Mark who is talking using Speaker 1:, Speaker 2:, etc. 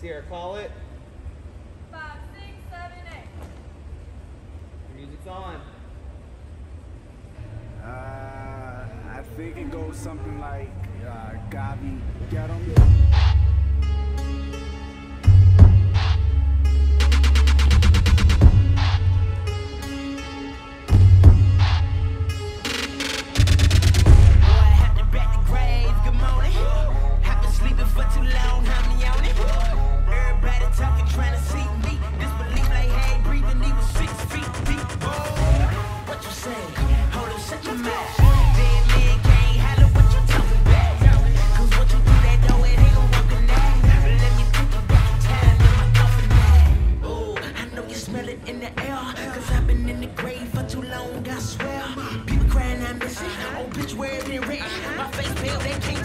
Speaker 1: Sierra, call it.
Speaker 2: Five, six, seven, eight.
Speaker 1: Music's on.
Speaker 3: Uh, I think it goes something like, uh, Gabi, get 'em.
Speaker 4: it in the air. Cause I've been in the grave for too long, I swear. People crying, I miss it. Oh, bitch, where it? My face pale, they can't.